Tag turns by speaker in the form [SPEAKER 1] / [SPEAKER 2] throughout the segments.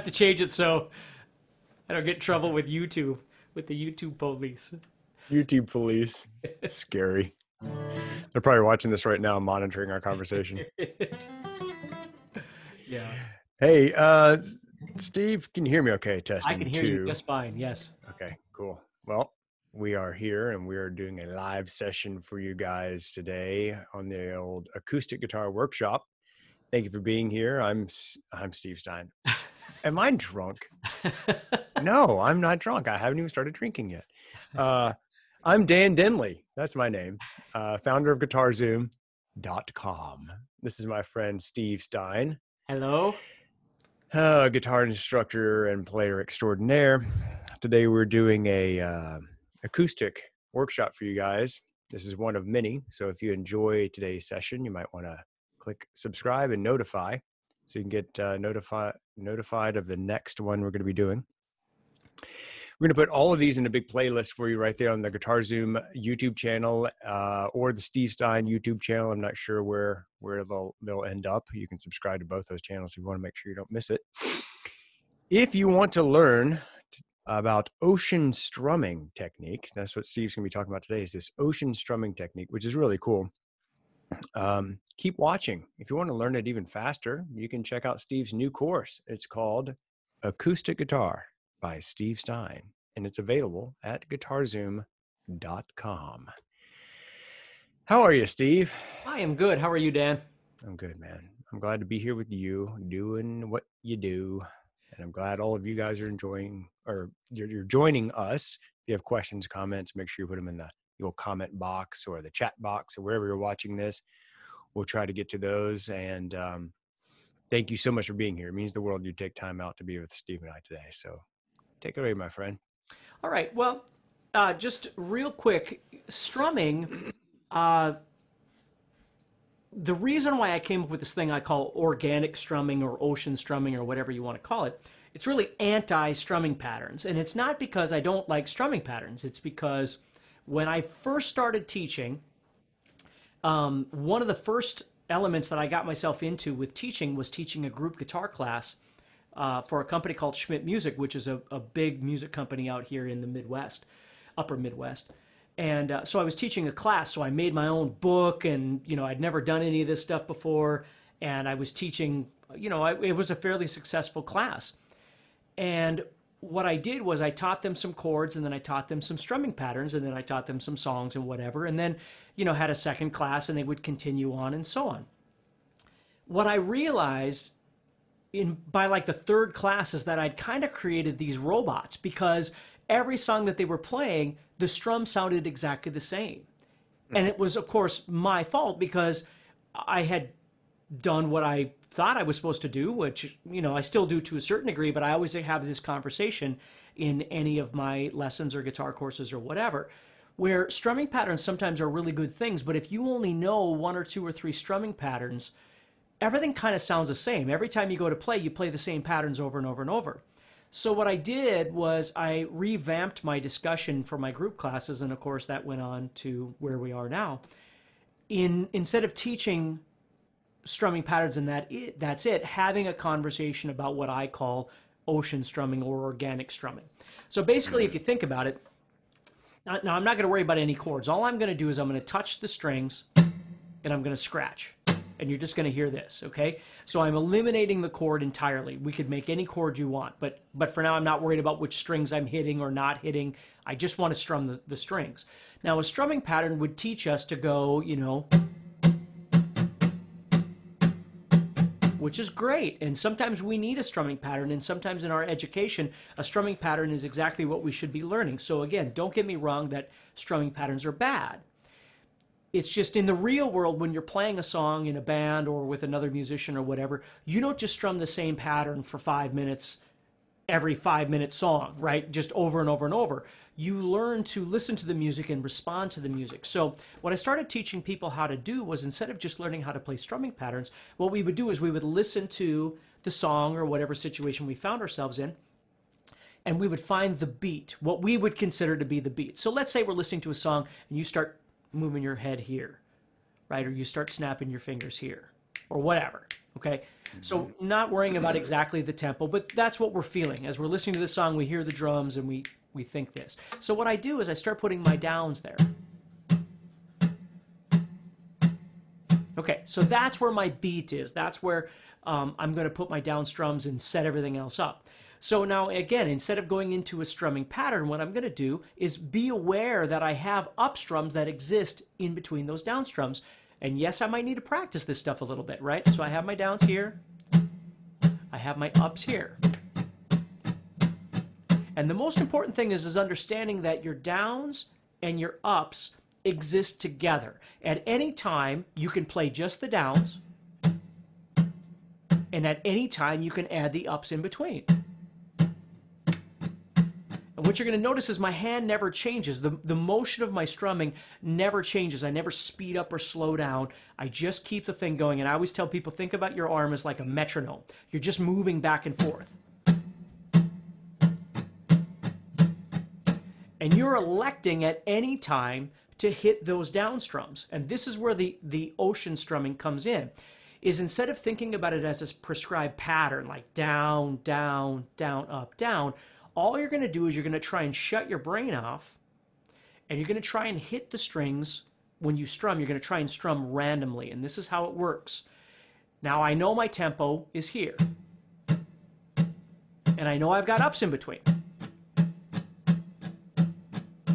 [SPEAKER 1] have to change it so I don't get in trouble with YouTube, with the YouTube police.
[SPEAKER 2] YouTube police. Scary. They're probably watching this right now, monitoring our conversation.
[SPEAKER 1] yeah.
[SPEAKER 2] Hey, uh, Steve, can you hear me okay? Testing
[SPEAKER 1] I can hear
[SPEAKER 2] two.
[SPEAKER 1] you just fine. Yes.
[SPEAKER 2] Okay, cool. Well, we are here and we are doing a live session for you guys today on the old acoustic guitar workshop. Thank you for being here. I'm I'm Steve Stine. Am I drunk? No, I'm not drunk. I haven't even started drinking yet. Uh, I'm Dan Denley. That's my name. Uh, founder of GuitarZoom.com. This is my friend Steve Stine,
[SPEAKER 1] Hello.
[SPEAKER 2] uh, guitar instructor and player extraordinaire. Today we're doing a uh, acoustic workshop for you guys. This is one of many. So if you enjoy today's session, you might want to click subscribe and notify, so you can get uh, notified notified of the next one we're going to be doing. We're going to put all of these in a big playlist for you right there on the Guitar Zoom YouTube channel uh, or the Steve Stine YouTube channel. I'm not sure where where they'll they'll end up. You can subscribe to both those channels if you want to make sure you don't miss it. If you want to learn about ocean strumming technique, that's what Steve's going to be talking about today. Is this ocean strumming technique, which is really cool. Um, keep watching. If you want to learn it even faster, you can check out Steve's new course. It's called Acoustic Guitar by Steve Stine, and it's available at guitarzoom.com. How are you, Steve?
[SPEAKER 1] I am good. How are you, Dan?
[SPEAKER 2] I'm good, man. I'm glad to be here with you, doing what you do. And I'm glad all of you guys are enjoying or you're, you're joining us. If you have questions, comments, make sure you put them in the little comment box or the chat box or wherever you're watching this. We'll try to get to those. And um, thank you so much for being here. It means the world you take time out to be with Steve and I today. So take it away, my friend.
[SPEAKER 1] All right. Well, uh, just real quick, strumming. Uh, the reason why I came up with this thing I call organic strumming or ocean strumming or whatever you want to call it, it's really anti strumming patterns. And it's not because I don't like strumming patterns, it's because when I first started teaching, um, one of the first elements that I got myself into with teaching was teaching a group guitar class uh, for a company called Schmitt Music, which is a, a big music company out here in the Midwest, upper Midwest. And uh, so I was teaching a class, so I made my own book, and you know I'd never done any of this stuff before, and I was teaching. You know, I, it was a fairly successful class, and what I did was I taught them some chords, and then I taught them some strumming patterns, and then I taught them some songs and whatever, and then you know had a second class, and they would continue on and so on. What I realized in by like the third class is that I'd kind of created these robots because every song that they were playing, the strum sounded exactly the same. And hmm. it was, of course, my fault because I had done what I thought I was supposed to do, which, you know, I still do to a certain degree, but I always have this conversation in any of my lessons or guitar courses or whatever, where strumming patterns sometimes are really good things, but if you only know one or two or three strumming patterns, everything kind of sounds the same. Every time you go to play, you play the same patterns over and over and over. So what I did was I revamped my discussion for my group classes, and of course that went on to where we are now. In instead of teaching strumming patterns and that it, that's it, having a conversation about what I call ocean strumming or organic strumming. So basically, if you think about it, now I'm not going to worry about any chords. All I'm going to do is I'm going to touch the strings, and I'm going to scratch. And you're just going to hear this okay? So i'm eliminating the chord entirely. We could make any chord you want but but for now i'm not worried about which strings i'm hitting or not hitting. I just want to strum the, the strings. Now a strumming pattern would teach us to go you know which is great. And sometimes we need a strumming pattern and sometimes in our education a strumming pattern is exactly what we should be learning. So again don't get me wrong that strumming patterns are bad. It's just in the real world when you're playing a song in a band or with another musician or whatever, you don't just strum the same pattern for five minutes every five minute song, right? Just over and over and over. You learn to listen to the music and respond to the music. So, what I started teaching people how to do was instead of just learning how to play strumming patterns, what we would do is we would listen to the song or whatever situation we found ourselves in, and we would find the beat, what we would consider to be the beat. So, let's say we're listening to a song and you start moving your head here, right? Or you start snapping your fingers here, or whatever. Okay. So not worrying about exactly the tempo, but that's what we're feeling. As we're listening to the song, we hear the drums and we, we think this. So what I do is I start putting my downs there. Okay, so that's where my beat is. That's where um, I'm going to put my down strums and set everything else up. So now, again, instead of going into a strumming pattern, what I'm going to do is be aware that I have up strums that exist in between those down strums. And yes, I might need to practice this stuff a little bit, right? So I have my downs here. I have my ups here. And the most important thing is, is understanding that your downs and your ups exist together. At any time, you can play just the downs, and at any time, you can add the ups in between. What you're going to notice is my hand never changes. The, the motion of my strumming never changes. I never speed up or slow down. I just keep the thing going. And I always tell people think about your arm as like a metronome. You're just moving back and forth. And you're electing at any time to hit those down strums. And this is where the, the ocean strumming comes in. Is instead of thinking about it as this prescribed pattern, like down, down, down, up, down, all you're going to do is you're going to try and shut your brain off and you're going to try and hit the strings when you strum. You're going to try and strum randomly. And this is how it works. Now, I know my tempo is here. And I know I've got ups in between.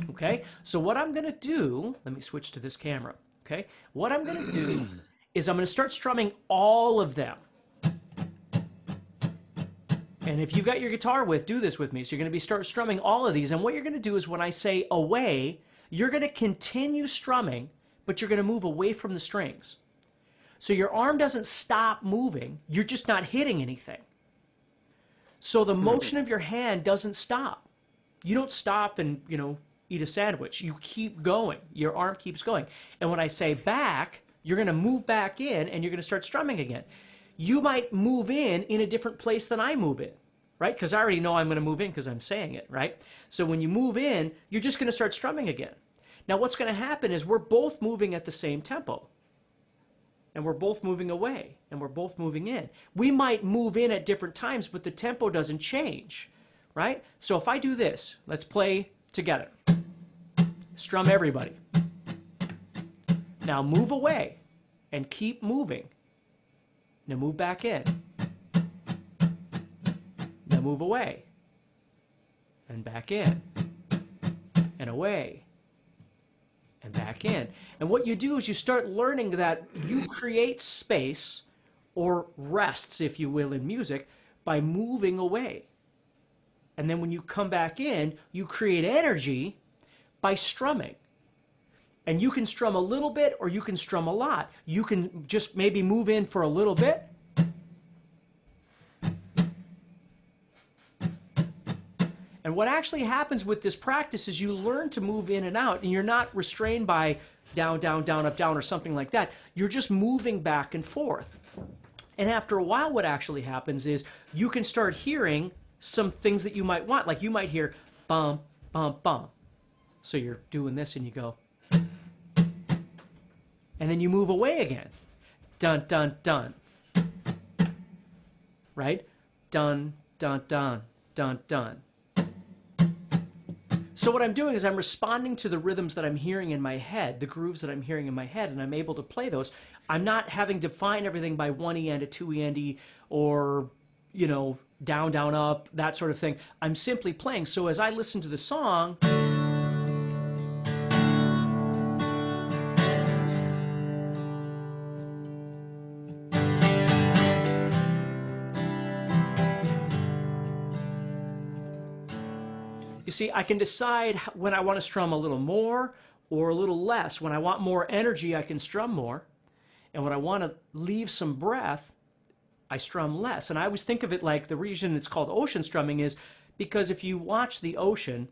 [SPEAKER 1] Okay, so what I'm going to do, let me switch to this camera. Okay, what I'm going to do is I'm going to start strumming all of them. And if you've got your guitar with, do this with me. So you're going to be start strumming all of these. And what you're going to do is when I say away, you're going to continue strumming, but you're going to move away from the strings. So your arm doesn't stop moving. You're just not hitting anything. So the hmm. motion of your hand doesn't stop. You don't stop and, you know, eat a sandwich. You keep going. Your arm keeps going. And when I say back, you're going to move back in and you're going to start strumming again you might move in in a different place than I move in, right? Because I already know I'm going to move in because I'm saying it, right? So when you move in, you're just going to start strumming again. Now, what's going to happen is we're both moving at the same tempo. And we're both moving away and we're both moving in. We might move in at different times, but the tempo doesn't change, right? So if I do this, let's play together. Strum everybody. Now move away and keep moving. Now move back in. Now move away. And back in. And away. And back in. And what you do is you start learning that you create space or rests, if you will, in music by moving away. And then when you come back in, you create energy by strumming. And you can strum a little bit or you can strum a lot. You can just maybe move in for a little bit. And what actually happens with this practice is you learn to move in and out, and you're not restrained by down, down, down, up, down, or something like that. You're just moving back and forth. And after a while, what actually happens is you can start hearing some things that you might want. Like you might hear bum, bum, bum. So you're doing this and you go, and then you move away again. Dun, dun, dun. Right? Dun, dun, dun, dun, dun. So what I'm doing is I'm responding to the rhythms that I'm hearing in my head, the grooves that I'm hearing in my head, and I'm able to play those. I'm not having to define everything by one E and a two E and E or, you know, down, down, up, that sort of thing. I'm simply playing. So as I listen to the song, see, I can decide when I want to strum a little more or a little less. When I want more energy, I can strum more. And when I want to leave some breath, I strum less. And I always think of it like the reason it's called ocean strumming is because if you watch the ocean,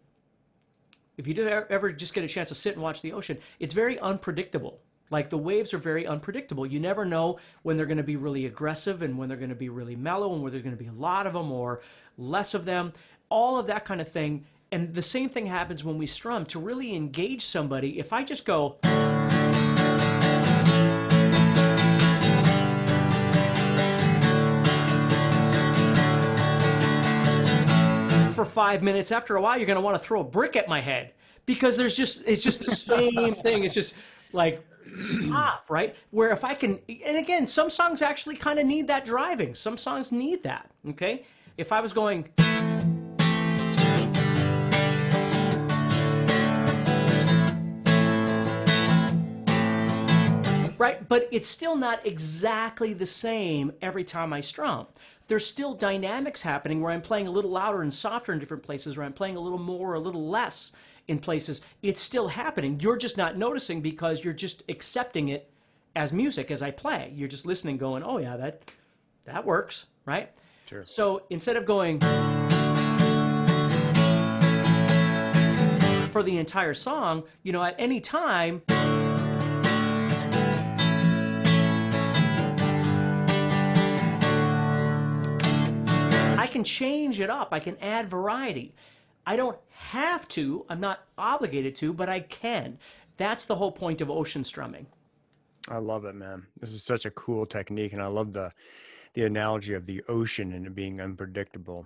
[SPEAKER 1] if you do ever just get a chance to sit and watch the ocean, it's very unpredictable. Like the waves are very unpredictable. You never know when they're going to be really aggressive and when they're going to be really mellow and where there's going to be a lot of them or less of them. All of that kind of thing and the same thing happens when we strum. To really engage somebody, if I just go, for five minutes. After a while, you're going to want to throw a brick at my head because there's just it's just the same thing. It's just like stop, right? Where if I can, and again, some songs actually kind of need that driving. Some songs need that. Okay, if I was going. Right, but it's still not exactly the same every time I strum there's still dynamics happening where I'm playing a little louder and softer in different places, or I'm playing a little more or a little less in places. It's still happening. You're just not noticing because you're just accepting it as music as I play. You're just listening, going, "Oh yeah, that that works," right?
[SPEAKER 2] Sure.
[SPEAKER 1] So instead of going for the entire song, you know, at any time. Can change it up. I can add variety. I don't have to. I'm not obligated to, but I can. That's the whole point of ocean strumming.
[SPEAKER 2] I love it, man. This is such a cool technique, and I love the the analogy of the ocean and it being unpredictable.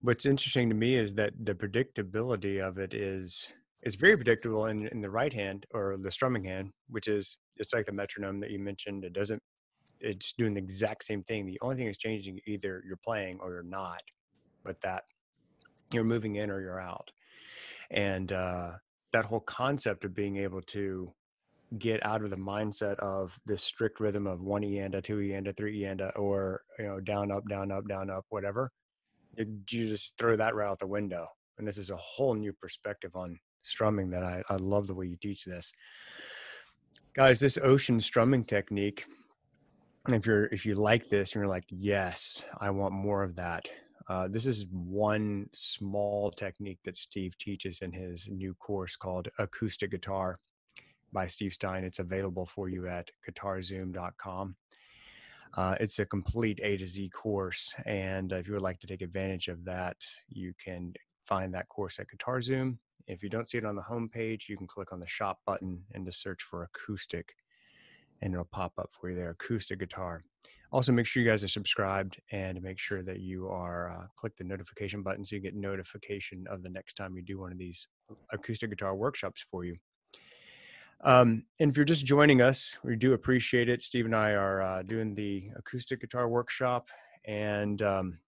[SPEAKER 2] What's interesting to me is that the predictability of it is it's very predictable in, in the right hand or the strumming hand, which is it's like the metronome that you mentioned. It doesn't it's doing the exact same thing. The only thing that's changing either you're playing or you're not, but that you're moving in or you're out. And uh, that whole concept of being able to get out of the mindset of this strict rhythm of one eanda, two eanda, three eanda, or you know down up, down up, down up, whatever. you just throw that right out the window. And this is a whole new perspective on strumming that I, I love the way you teach this. Guys, this ocean strumming technique if you're if you like this and you're like yes i want more of that uh, this is one small technique that steve teaches in his new course called acoustic guitar by steve Stine. it's available for you at guitarzoom.com uh, it's a complete a to z course and if you would like to take advantage of that you can find that course at guitarzoom if you don't see it on the home page you can click on the shop button and just search for acoustic and it'll pop up for you there acoustic guitar. Also make sure you guys are subscribed and make sure that you are uh, click the notification button so you get notification of the next time we do one of these acoustic guitar workshops for you. Um, and if you're just joining us we do appreciate it. Steve and i are uh, doing the acoustic guitar workshop and um,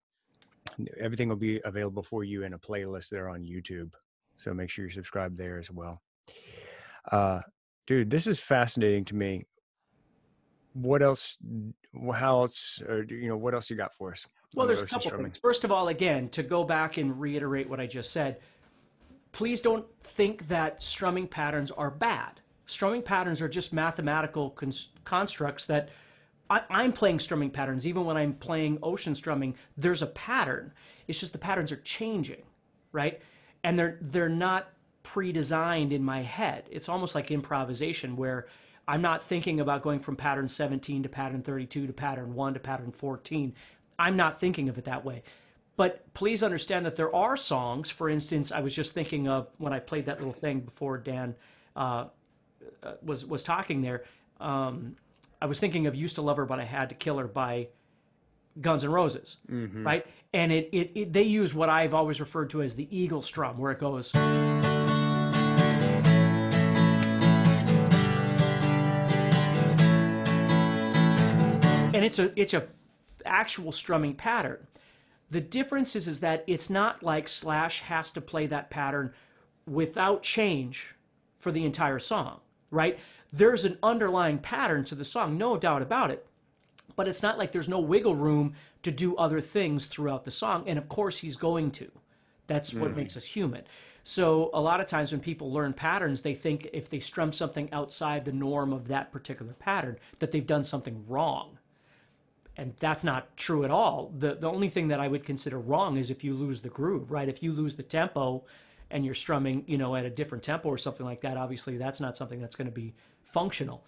[SPEAKER 2] everything will be available for you in a playlist there on youtube. So make sure you're subscribed there as well. Uh, dude this is fascinating to me what else how else or you know what else you got for us?
[SPEAKER 1] Well there's a couple things. First of all again to go back and reiterate what i just said please don't think that strumming patterns are bad. Strumming patterns are just mathematical constructs that I, i'm playing strumming patterns. Even when i'm playing ocean strumming there's a pattern. It's just the patterns are changing right? And they're they're not pre-designed in my head. It's almost like improvisation where I'm not thinking about going from pattern 17 to pattern 32 to pattern 1 to pattern 14. I'm not thinking of it that way. But please understand that there are songs, for instance, I was just thinking of when I played that little thing before Dan uh, uh was, was talking there. Um, I was thinking of Used to Love Her, But I Had to Kill Her by Guns N' Roses, mm-hmm. right? And it, it, it, they use what I've always referred to as the eagle strum, where it goes. And it's a it's a actual strumming pattern. The difference is is that it's not like Slash has to play that pattern without change for the entire song, right? There's an underlying pattern to the song, no doubt about it. But it's not like there's no wiggle room to do other things throughout the song, and of course he's going to. That's what mm. makes us human. So a lot of times when people learn patterns, they think if they strum something outside the norm of that particular pattern, that they've done something wrong and that's not true at all. The the only thing that I would consider wrong is if you lose the groove, right? If you lose the tempo and you're strumming, you know, at a different tempo or something like that, obviously that's not something that's going to be functional.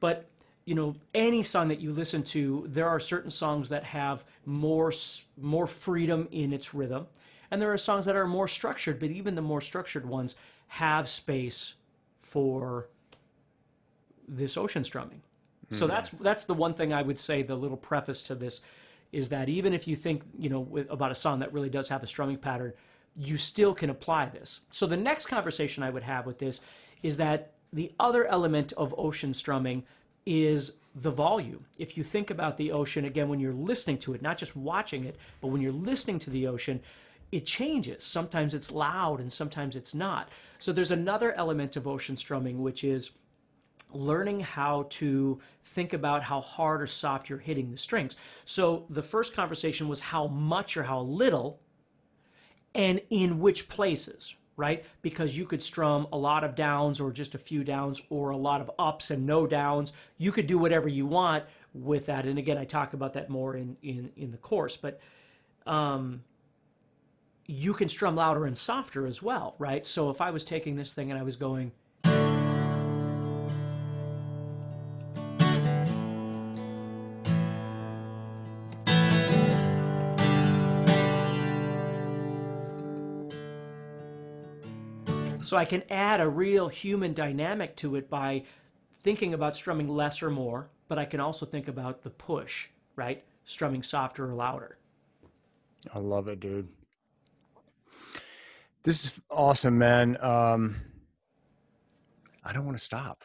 [SPEAKER 1] But you know, any song that you listen to, there are certain songs that have more more freedom in its rhythm, and there are songs that are more structured. But even the more structured ones have space for this ocean strumming. So hmm. that's that's the one thing I would say. The little preface to this is that even if you think you know about a song that really does have a strumming pattern, you still can apply this. So the next conversation I would have with this is that the other element of ocean strumming is the volume. If you think about the ocean again when you're listening to it, not just watching it, but when you're listening to the ocean, it changes. Sometimes it's loud and sometimes it's not. So there's another element of ocean strumming which is learning how to think about how hard or soft you're hitting the strings. So the first conversation was how much or how little and in which places, right? Because you could strum a lot of downs or just a few downs or a lot of ups and no downs. You could do whatever you want with that. And again, I talk about that more in in in the course, but um you can strum louder and softer as well, right? So if I was taking this thing and I was going So I can add a real human dynamic to it by thinking about strumming less or more, but I can also think about the push, right? Strumming softer or louder.
[SPEAKER 2] I love it, dude. This is awesome, man. Um, I don't want to stop.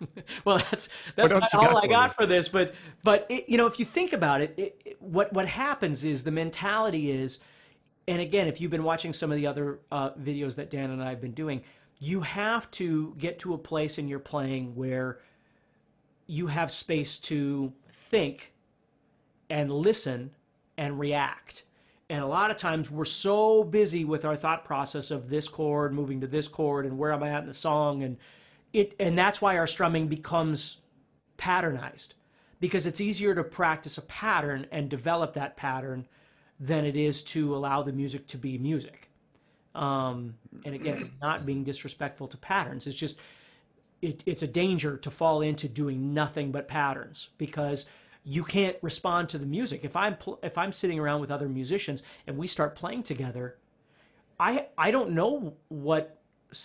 [SPEAKER 1] well, that's that's all I got for this. But but it, you know, if you think about it, it, what what happens is the mentality is and again, if you've been watching some of the other uh, videos that Dan and I have been doing, you have to get to a place in your playing where you have space to think and listen and react. And a lot of times we're so busy with our thought process of this chord moving to this chord and where am I at in the song and it and that's why our strumming becomes patternized because it's easier to practice a pattern and develop that pattern than it is to allow the music to be music. Um, and again, not being disrespectful to patterns. It's just it, it's a danger to fall into doing nothing but patterns because you can't respond to the music. If I'm pl- if I'm sitting around with other musicians and we start playing together, I I don't know what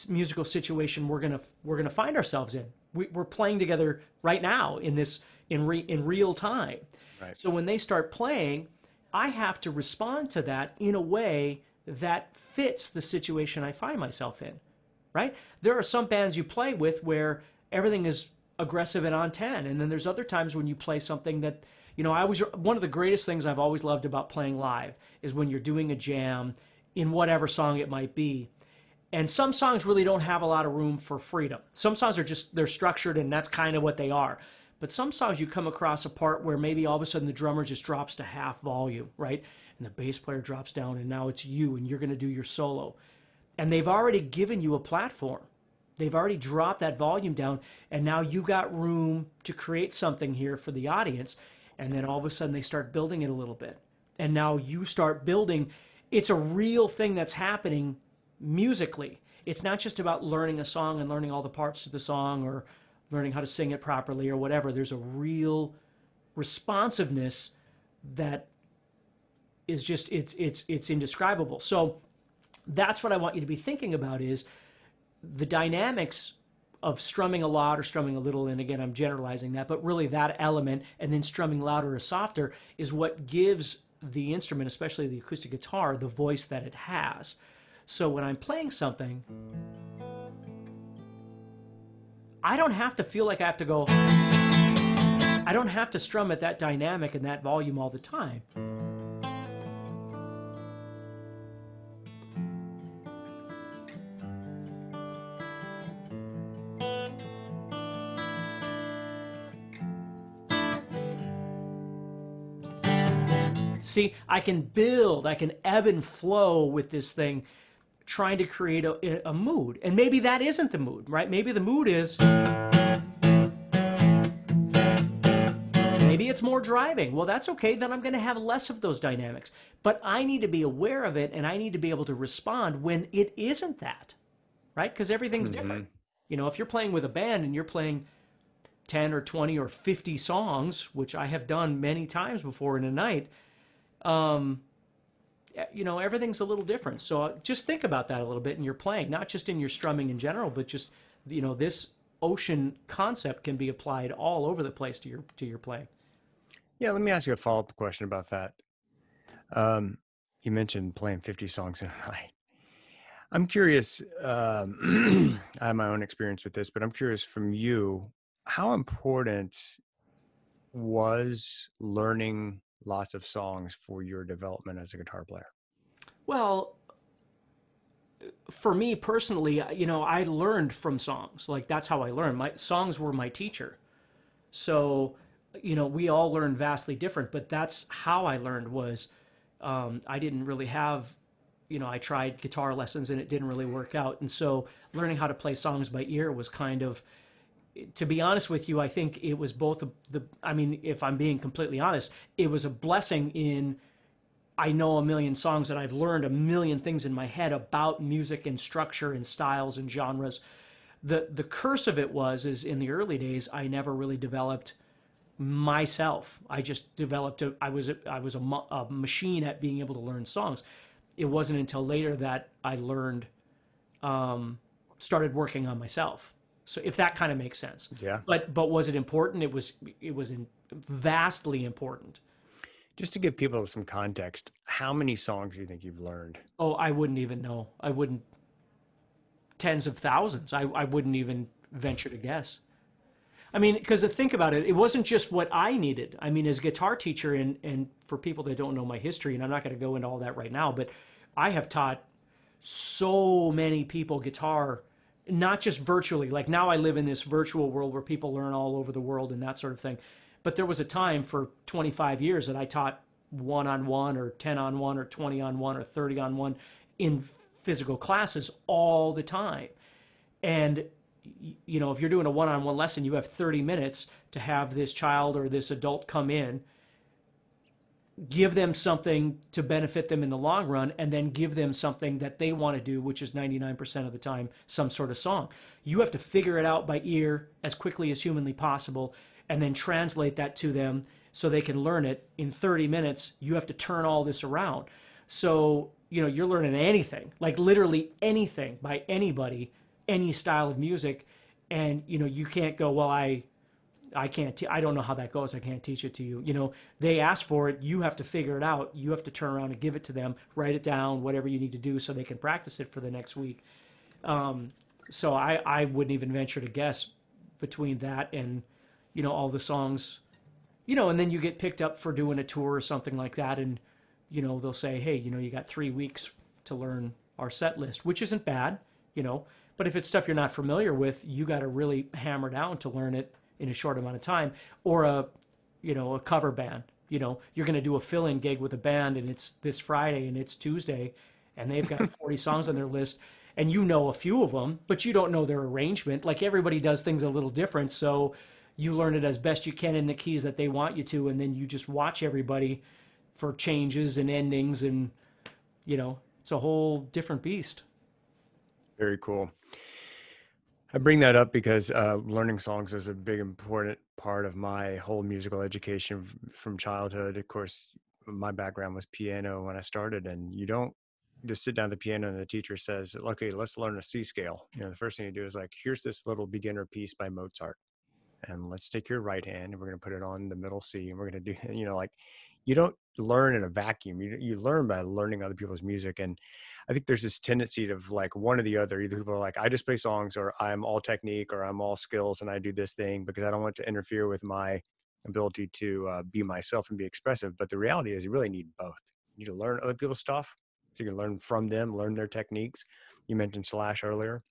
[SPEAKER 1] musical situation we're gonna we're gonna find ourselves in. We, are playing together right now in this in re, in real time. Right. So when they start playing, I have to respond to that in a way that fits the situation I find myself in, right? There are some bands you play with where everything is aggressive and on 10, and then there's other times when you play something that, you know, I always, one of the greatest things I've always loved about playing live is when you're doing a jam in whatever song it might be. And some songs really don't have a lot of room for freedom. Some songs are just, they're structured and that's kind of what they are. But some songs you come across a part where maybe all of a sudden the drummer just drops to half volume, right? And the bass player drops down and now it's you and you're going to do your solo. And they've already given you a platform. They've already dropped that volume down and now you got room to create something here for the audience. And then all of a sudden they start building it a little bit. And now you start building. It's a real thing that's happening musically. It's not just about learning a song and learning all the parts of the song or learning how to sing it properly or whatever. There's a real responsiveness that is just it's it's it's indescribable. So that's what I want you to be thinking about is the dynamics of strumming a lot or strumming a little and again I'm generalizing that but really that element and then strumming louder or softer is what gives the instrument especially the acoustic guitar the voice that it has. So when I'm playing something I don't have to feel like I have to go. I don't have to strum at that dynamic and that volume all the time. See, I can build, I can ebb and flow with this thing trying to create a, a mood. And maybe that isn't the mood, right? Maybe the mood is. Maybe it's more driving. Well, that's okay. Then I'm going to have less of those dynamics. But I need to be aware of it and I need to be able to respond when it isn't that, right? Because everything's mm-hmm. different. You know, if you're playing with a band and you're playing 10 or 20 or 50 songs, which I have done many times before in a night, um, you know everything's a little different so uh, just think about that a little bit in your playing not just in your strumming in general but just you know this ocean concept can be applied all over the place to your to your playing
[SPEAKER 2] yeah let me ask you a follow-up question about that um, you mentioned playing 50 songs in a night. I'm curious. Um, I have my own experience with this, but I'm curious from you how important was learning lots of songs for your development as a guitar player?
[SPEAKER 1] Well, for me personally, you know, I learned from songs. Like that's how I learned. My songs were my teacher. So, you know, we all learn vastly different, but that's how I learned was um, I didn't really have, you know, I tried guitar lessons and it didn't really work out. And so learning how to play songs by ear was kind of, to be honest with you, I think it was both the, the I mean, if I'm being completely honest, it was a blessing in I know a million songs and I've learned a million things in my head about music and structure and styles and genres. The the curse of it was is in the early days I never really developed myself. I just developed a I was a, I was a, a machine at being able to learn songs. It wasn't until later that I learned um, started working on myself. So if that kind of makes sense.
[SPEAKER 2] Yeah.
[SPEAKER 1] But but was it important? It was it was in, vastly important.
[SPEAKER 2] Just to give people some context, how many songs do you think you've learned?
[SPEAKER 1] Oh, I wouldn't even know. I wouldn't. Tens of thousands. I, I wouldn't even venture to guess. I mean, because think about it, it wasn't just what I needed. I mean, as a guitar teacher, and, and for people that don't know my history, and I'm not going to go into all that right now, but I have taught so many people guitar, not just virtually. Like now I live in this virtual world where people learn all over the world and that sort of thing. But there was a time for 25 years that I taught one on one or 10 on one or 20 on one or 30 on one in physical classes all the time. And you know, if you're doing a one on one lesson, you have 30 minutes to have this child or this adult come in, give them something to benefit them in the long run, and then give them something that they want to do, which is 99% of the time some sort of song. You have to figure it out by ear as quickly as humanly possible and then translate that to them so they can learn it in 30 minutes you have to turn all this around so you know you're learning anything like literally anything by anybody any style of music and you know you can't go well i i can't te- i don't know how that goes i can't teach it to you. You know they ask for it you have to figure it out you have to turn around and give it to them write it down whatever you need to do so they can practice it for the next week. Um, so i i wouldn't even venture to guess between that and you know all the songs you know and then you get picked up for doing a tour or something like that and you know they'll say hey you know you got three weeks to learn our set list which isn't bad you know but if it's stuff you're not familiar with you got to really hammer down to learn it in a short amount of time or a you know a cover band you know you're going to do a fill-in gig with a band and it's this friday and it's tuesday and they've got 40 songs on their list and you know a few of them but you don't know their arrangement like everybody does things a little different so you learn it as best you can in the keys that they want you to, and then you just watch everybody for changes and endings, and you know, it's a whole different beast.
[SPEAKER 2] Very cool. I bring that up because uh, learning songs is a big important part of my whole musical education from childhood. Of course, my background was piano when I started, and you don't just sit down at the piano and the teacher says, "Okay, let's learn a C scale." You know, the first thing you do is like, "Here's this little beginner piece by Mozart." and let's take your right hand and we're going to put it on the middle C and we're going to do, you know, like you don't learn in a vacuum. You, you learn by learning other people's music. And I think there's this tendency of like one or the other. Either people are like, I just play songs or I'm all technique or I'm all skills and I do this thing because I don't want to interfere with my ability to uh, be myself and be expressive. But the reality is you really need both. You need to learn other people's stuff so you can learn from them, learn their techniques. You mentioned Slash earlier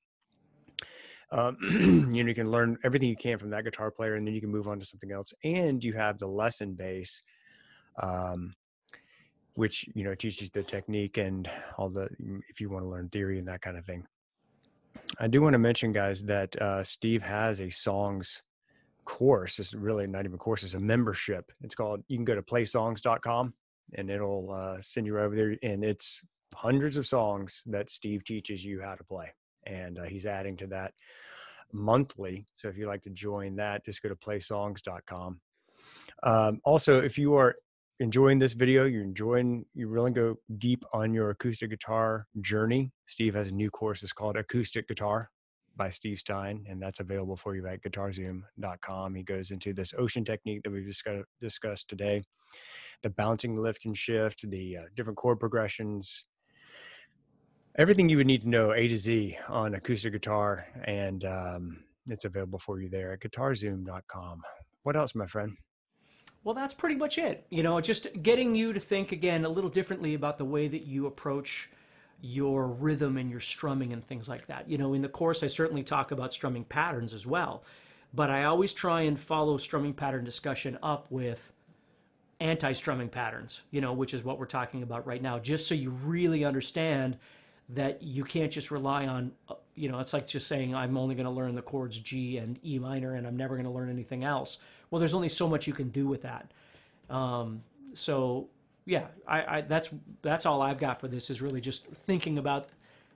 [SPEAKER 2] um, you know you can learn everything you can from that guitar player and then you can move on to something else and you have the lesson base um, which you know teaches the technique and all the mm, if you want to learn theory and that kind of thing i do want to mention guys that uh, steve has a songs course it's really not even a course it's a membership it's called you can go to playsongs.com and it'll uh, send you over there and it's hundreds of songs that steve teaches you how to play and uh, he's adding to that monthly. So if you'd like to join that, just go to playsongs.com. Um, also, if you are enjoying this video, you're enjoying, you really go deep on your acoustic guitar journey. Steve has a new course. It's called Acoustic Guitar. by Steve Stine, and that's available for you at guitarzoom.com. He goes into this ocean technique that we've discussed, discussed today the bouncing lift and shift, the uh, different chord progressions, everything you would need to know A to Z on acoustic guitar. And um, it's available for you there at guitarzoom.com. What else, my friend?
[SPEAKER 1] Well, that's pretty much it. You know, just getting you to think again a little differently about the way that you approach your rhythm and your strumming and things like that. You know, in the course, I certainly talk about strumming patterns as well, but I always try and follow strumming pattern discussion up with anti strumming patterns, you know, which is what we're talking about right now, just so you really understand that you can't just rely on, uh, you know, it's like just saying, I'm only going to learn the chords G and E minor and I'm never going to learn anything else. Well, there's only so much you can do with that. Um, so, yeah, I, I, that's that's all I've got for this is really just thinking about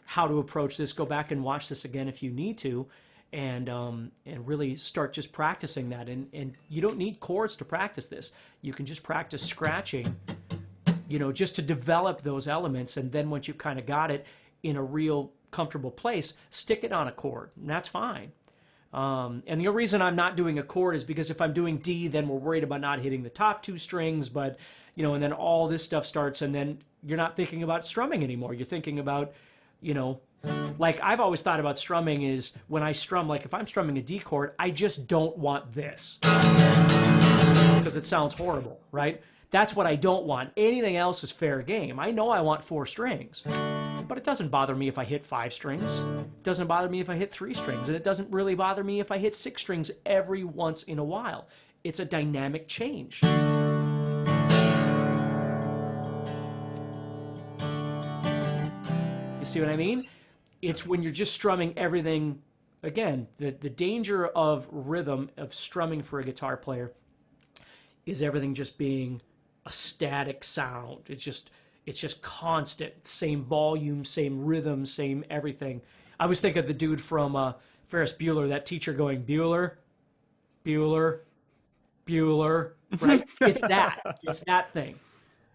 [SPEAKER 1] how to approach this. Go back and watch this again if you need to, and um, and really start just practicing that. And and you don't need chords to practice this. You can just practice scratching, you know, just to develop those elements. And then once you've kind of got it in a real comfortable place, stick it on a chord, and that's fine. Um, and the reason I'm not doing a chord is because if I'm doing D, then we're worried about not hitting the top two strings, but you know, and then all this stuff starts, and then you're not thinking about strumming anymore. You're thinking about, you know, like I've always thought about strumming is when I strum, like if I'm strumming a D chord, I just don't want this because it sounds horrible, right? That's what I don't want. Anything else is fair game. I know I want four strings, but it doesn't bother me if I hit five strings. It doesn't bother me if I hit three strings, and it doesn't really bother me if I hit six strings every once in a while. It's a dynamic change. You see what I mean? It's when you're just strumming everything. Again, the, the danger of rhythm, of strumming for a guitar player, is everything just being a static sound. It's just it's just constant, same volume, same rhythm, same everything. I always think of the dude from uh, Ferris Bueller, that teacher going Bueller, Bueller, Bueller. Right? it's that. It's that thing.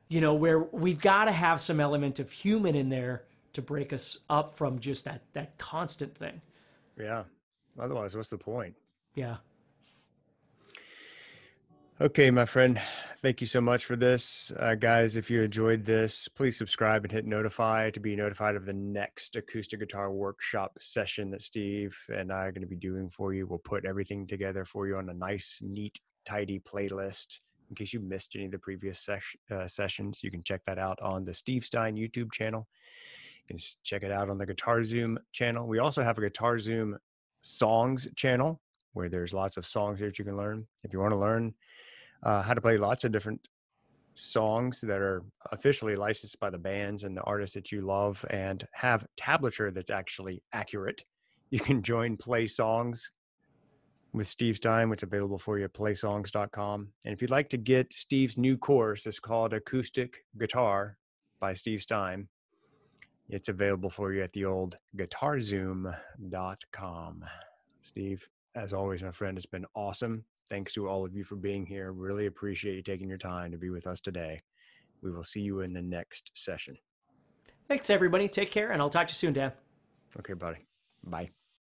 [SPEAKER 1] You know, where we've got to have some element of human in there to break us up from just that that constant thing.
[SPEAKER 2] Yeah. Otherwise, what's the point?
[SPEAKER 1] Yeah.
[SPEAKER 2] Okay, my friend. Thank you so much for this. Uh, guys, if you enjoyed this, please subscribe and hit notify to be notified of the next acoustic guitar workshop session that Steve and I are going to be doing for you. We'll put everything together for you on a nice, neat, tidy playlist. In case you missed any of the previous ses- uh, sessions, you can check that out on the Steve Stine YouTube channel You can check it out on the Guitar Zoom channel. We also have a Guitar Zoom songs channel where there's lots of songs that you can learn. If you want to learn uh, how to play lots of different songs that are officially licensed by the bands and the artists that you love and have tablature that's actually accurate, you can join Play Songs with Steve Stine, which is available for you at playsongs.com. And if you'd like to get Steve's new course, it's called Acoustic Guitar by Steve Stine. It's available for you at the old guitarzoom.com. Steve, as always, my friend, it's been awesome. Thanks to all of you for being here. Really appreciate you taking your time to be with us today. We will see you in the next session.
[SPEAKER 1] Thanks, everybody. Take care, and I'll talk to you soon, Dan.
[SPEAKER 2] Okay, buddy. Bye.